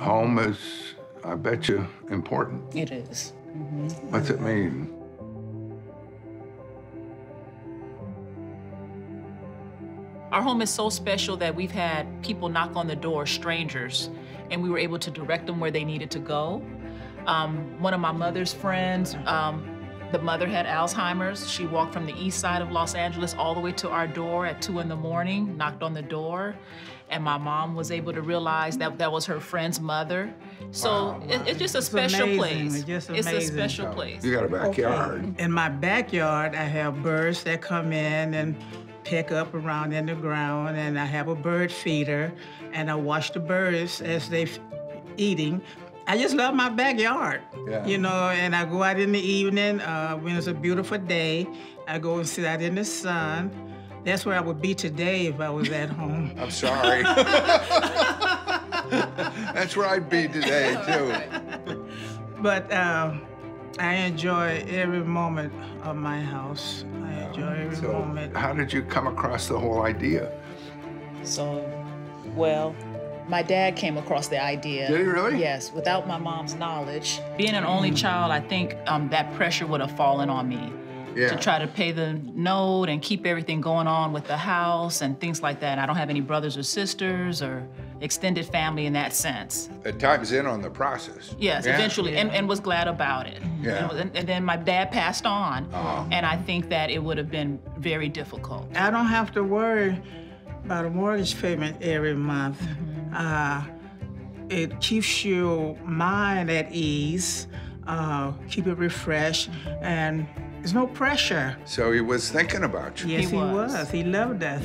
Home is, I bet you, important. It is. What's it mean? Our home is so special that we've had people knock on the door, strangers, and we were able to direct them where they needed to go. Um, one of my mother's friends, um, the mother had Alzheimer's. She walked from the east side of Los Angeles all the way to our door at two in the morning, knocked on the door, and my mom was able to realize that that was her friend's mother. So it, it's just a special amazing. place. It's just It's a amazing. special place. You got a backyard. In my backyard, I have birds that come in and pick up around in the ground, and I have a bird feeder, and I watch the birds as they f- eating. I just love my backyard, Yeah. you know. And I go out in the evening uh, when it's a beautiful day. I go and sit out in the sun. That's where I would be today if I was at home. I'm sorry. That's where I'd be today, too. But uh, I enjoy every moment of my house. I enjoy every So, moment. how did you come across the whole idea? So, well, my dad came across the idea. Did he really? Yes, without my mom's knowledge. Being an only child, I think um, that pressure would have fallen on me Yeah. to try to pay the note and keep everything going on with the house and things like that. And I don't have any brothers or sisters or extended family in that sense. At times in on the process. Yes, Yeah. eventually, and, and was glad about it. Yeah. And, and then my dad passed on, Uh-huh. and I think that it would have been very difficult. I don't have to worry about a mortgage payment every month. Uh, it keeps your mind at ease, uh, keep it refreshed, and there's no pressure. So he was thinking about you. Yes, he, was. was. He loved us.